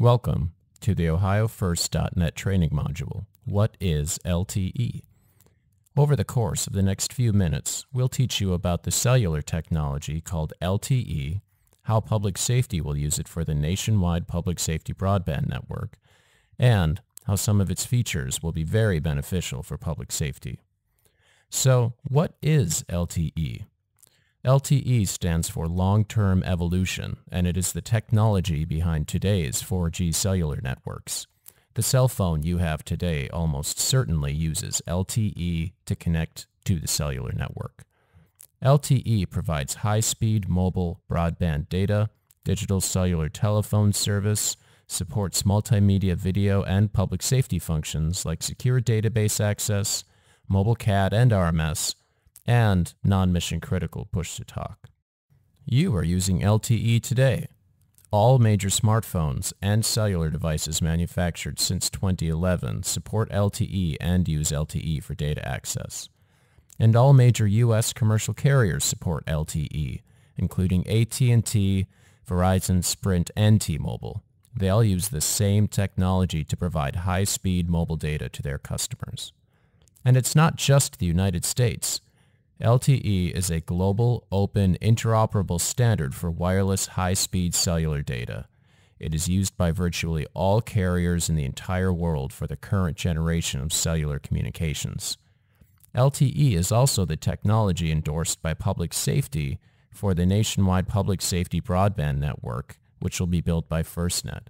Welcome to the OhioFirst.net training module. What is LTE? Over the course of the next few minutes, we'll teach you about the cellular technology called LTE, how public safety will use it for the nationwide public safety broadband network, and how some of its features will be very beneficial for public safety. So, what is LTE? LTE stands for long-term evolution, and it is the technology behind today's 4G cellular networks. The cell phone you have today almost certainly uses LTE to connect to the cellular network. LTE provides high-speed mobile broadband data, digital cellular telephone service, supports multimedia video and public safety functions like secure database access, mobile CAD and RMS, and non-mission critical push-to-talk. You are using LTE today. All major smartphones and cellular devices manufactured since 2011 support LTE and use LTE for data access. And all major U.S. commercial carriers support LTE, including AT&T, Verizon, Sprint, and T-Mobile. They all use the same technology to provide high-speed mobile data to their customers. And it's not just the United States. LTE is a global, open, interoperable standard for wireless high-speed cellular data. It is used by virtually all carriers in the entire world for the current generation of cellular communications. LTE is also the technology endorsed by Public Safety for the nationwide public safety broadband network, which will be built by FirstNet.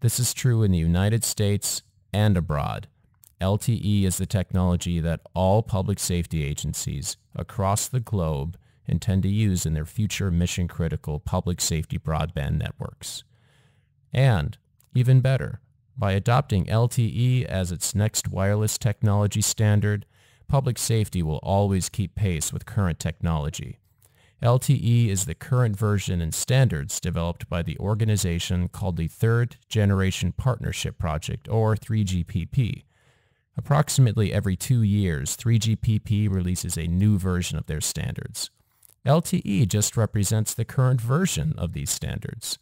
This is true in the United States and abroad. LTE is the technology that all public safety agencies across the globe intend to use in their future mission-critical public safety broadband networks. And, even better, by adopting LTE as its next wireless technology standard, public safety will always keep pace with current technology. LTE is the current version and standards developed by the organization called the Third Generation Partnership Project, or 3GPP, Approximately every two years, 3GPP releases a new version of their standards. LTE just represents the current version of these standards.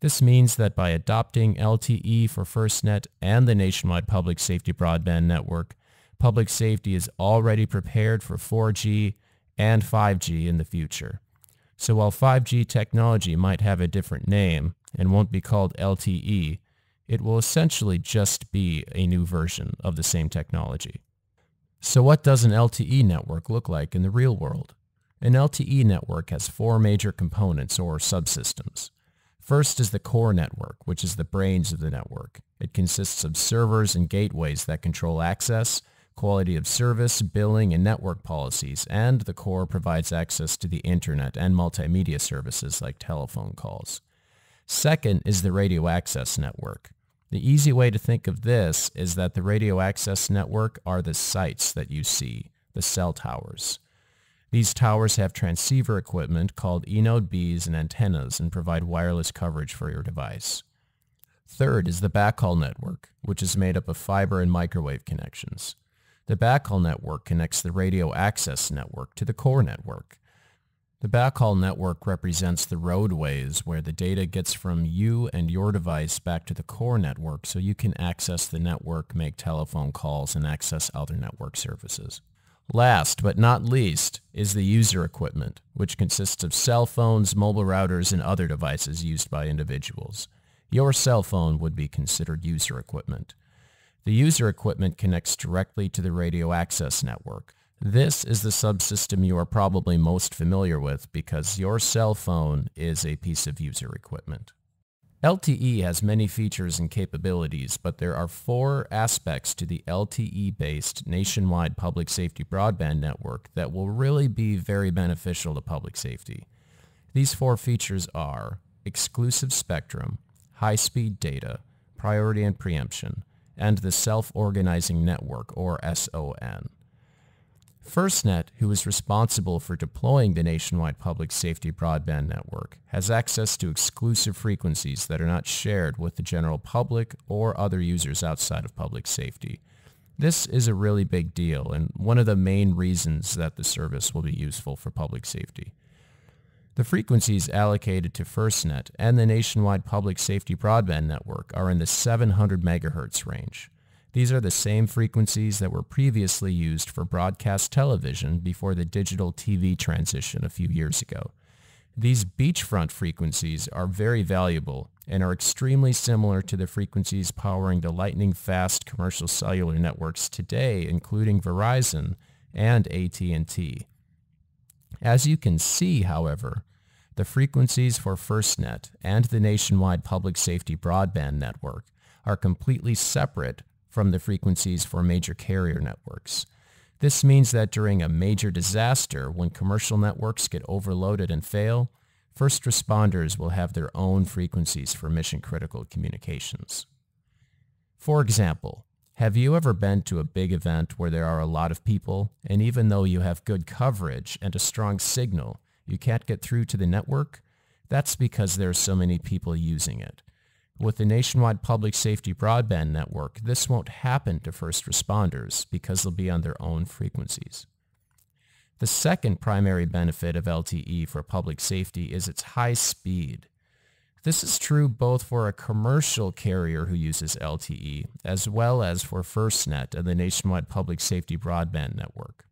This means that by adopting LTE for FirstNet and the nationwide public safety broadband network, public safety is already prepared for 4G and 5G in the future. So while 5G technology might have a different name and won't be called LTE, it will essentially just be a new version of the same technology. So what does an LTE network look like in the real world? An LTE network has four major components or subsystems. First is the core network, which is the brains of the network. It consists of servers and gateways that control access, quality of service, billing, and network policies, and the core provides access to the internet and multimedia services like telephone calls. Second is the radio access network. The easy way to think of this is that the radio access network are the sites that you see, the cell towers. These towers have transceiver equipment called eNode Bs and antennas and provide wireless coverage for your device. Third is the backhaul network, which is made up of fiber and microwave connections. The backhaul network connects the radio access network to the core network. The backhaul network represents the roadways where the data gets from you and your device back to the core network so you can access the network, make telephone calls, and access other network services. Last but not least is the user equipment, which consists of cell phones, mobile routers, and other devices used by individuals. Your cell phone would be considered user equipment. The user equipment connects directly to the radio access network, this is the subsystem you are probably most familiar with because your cell phone is a piece of user equipment. LTE has many features and capabilities, but there are four aspects to the LTE-based nationwide public safety broadband network that will really be very beneficial to public safety. These four features are exclusive spectrum, high-speed data, priority and preemption, and the self-organizing network, or SON. FirstNet, who is responsible for deploying the nationwide public safety broadband network, has access to exclusive frequencies that are not shared with the general public or other users outside of public safety. This is a really big deal and one of the main reasons that the service will be useful for public safety. The frequencies allocated to FirstNet and the nationwide public safety broadband network are in the 700 megahertz range. These are the same frequencies that were previously used for broadcast television before the digital TV transition a few years ago. These beachfront frequencies are very valuable and are extremely similar to the frequencies powering the lightning-fast commercial cellular networks today, including Verizon and AT&T. As you can see, however, the frequencies for FirstNet and the nationwide public safety broadband network are completely separate from the frequencies for major carrier networks. This means that during a major disaster, when commercial networks get overloaded and fail, first responders will have their own frequencies for mission-critical communications. For example, have you ever been to a big event where there are a lot of people, and even though you have good coverage and a strong signal, you can't get through to the network? That's because there are so many people using it. With the nationwide public safety broadband network, this won't happen to first responders because they'll be on their own frequencies. The second primary benefit of LTE for public safety is its high speed. This is true both for a commercial carrier who uses LTE as well as for FirstNet and the nationwide public safety broadband network.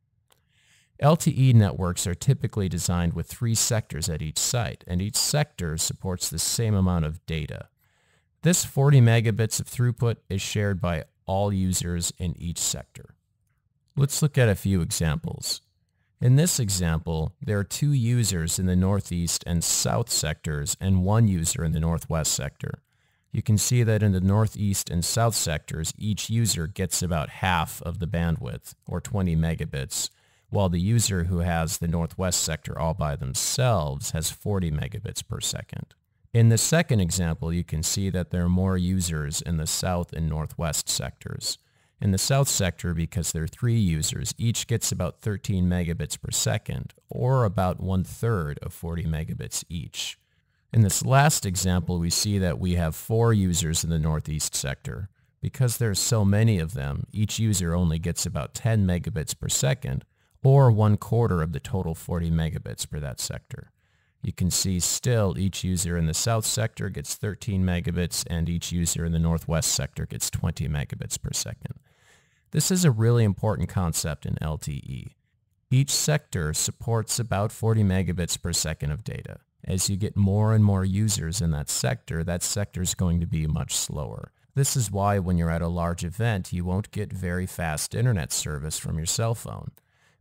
LTE networks are typically designed with three sectors at each site, and each sector supports the same amount of data. This 40 megabits of throughput is shared by all users in each sector. Let's look at a few examples. In this example, there are two users in the northeast and south sectors and one user in the northwest sector. You can see that in the northeast and south sectors, each user gets about half of the bandwidth, or 20 megabits, while the user who has the northwest sector all by themselves has 40 megabits per second. In the second example, you can see that there are more users in the south and northwest sectors. In the south sector, because there are three users, each gets about 13 megabits per second, or about one-third of 40 megabits each. In this last example, we see that we have four users in the northeast sector. Because there are so many of them, each user only gets about 10 megabits per second, or one quarter of the total 40 megabits for that sector. You can see still each user in the south sector gets 13 megabits and each user in the northwest sector gets 20 megabits per second. This is a really important concept in LTE. Each sector supports about 40 megabits per second of data. As you get more and more users in that sector, that sector is going to be much slower. This is why when you're at a large event, you won't get very fast internet service from your cell phone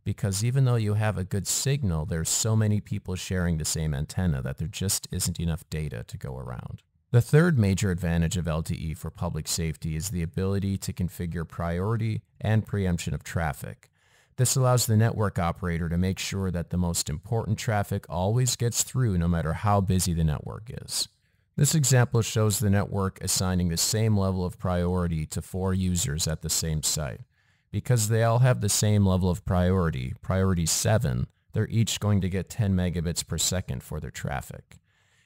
because even though you have a good signal, there's so many people sharing the same antenna that there just isn't enough data to go around. The third major advantage of LTE for public safety is the ability to configure priority and preemption of traffic. This allows the network operator to make sure that the most important traffic always gets through no matter how busy the network is. This example shows the network assigning the same level of priority to four users at the same site because they all have the same level of priority, priority 7, they're each going to get 10 megabits per second for their traffic.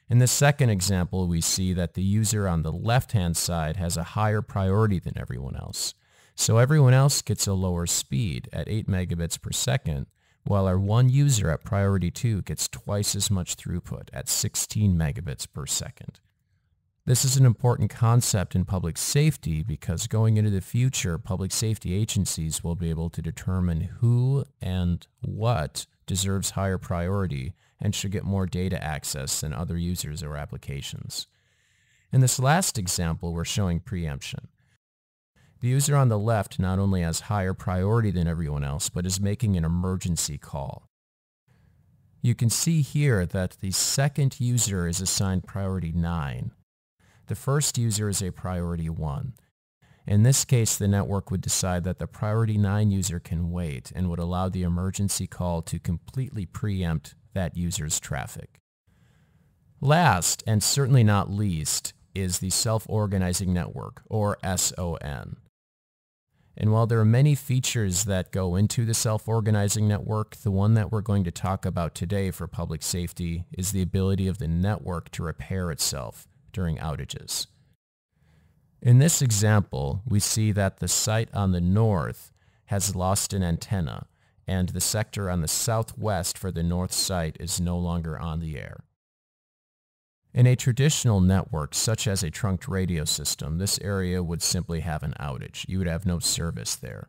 In the second example, we see that the user on the left-hand side has a higher priority than everyone else. So everyone else gets a lower speed at 8 megabits per second, while our one user at priority 2 gets twice as much throughput at 16 megabits per second. This is an important concept in public safety because going into the future, public safety agencies will be able to determine who and what deserves higher priority and should get more data access than other users or applications. In this last example, we're showing preemption. The user on the left not only has higher priority than everyone else, but is making an emergency call. You can see here that the second user is assigned priority 9, the first user is a priority 1. In this case, the network would decide that the priority 9 user can wait and would allow the emergency call to completely preempt that user's traffic. Last, and certainly not least, is the self-organizing network, or SON. And while there are many features that go into the self-organizing network, the one that we're going to talk about today for public safety is the ability of the network to repair itself during outages. In this example, we see that the site on the north has lost an antenna, and the sector on the southwest for the north site is no longer on the air. In a traditional network, such as a trunked radio system, this area would simply have an outage. You would have no service there.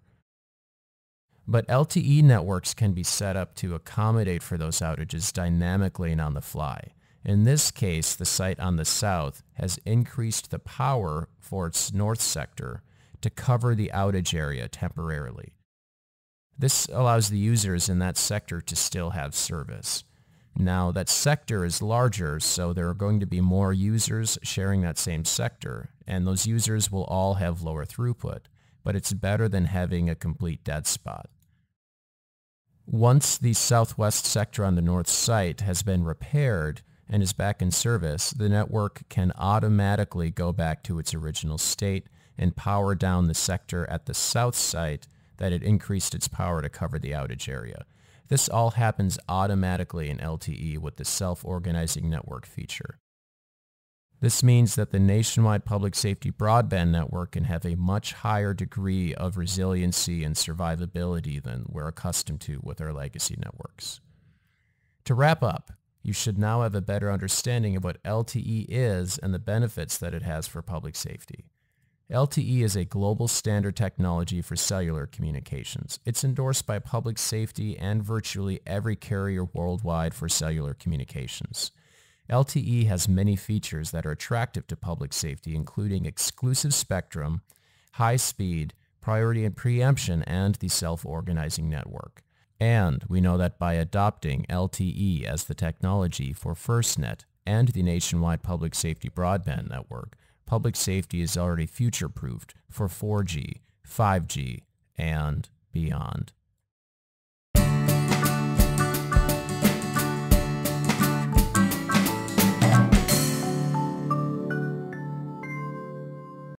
But LTE networks can be set up to accommodate for those outages dynamically and on the fly. In this case, the site on the south has increased the power for its north sector to cover the outage area temporarily. This allows the users in that sector to still have service. Now, that sector is larger, so there are going to be more users sharing that same sector, and those users will all have lower throughput, but it's better than having a complete dead spot. Once the southwest sector on the north site has been repaired and is back in service, the network can automatically go back to its original state and power down the sector at the south site that it increased its power to cover the outage area. This all happens automatically in LTE with the self-organizing network feature. This means that the nationwide public safety broadband network can have a much higher degree of resiliency and survivability than we're accustomed to with our legacy networks. To wrap up, you should now have a better understanding of what LTE is and the benefits that it has for public safety. LTE is a global standard technology for cellular communications. It's endorsed by public safety and virtually every carrier worldwide for cellular communications. LTE has many features that are attractive to public safety, including exclusive spectrum, high speed, priority and preemption, and the self-organizing network. And we know that by adopting LTE as the technology for FirstNet and the nationwide public safety broadband network, public safety is already future-proofed for 4G, 5G, and beyond.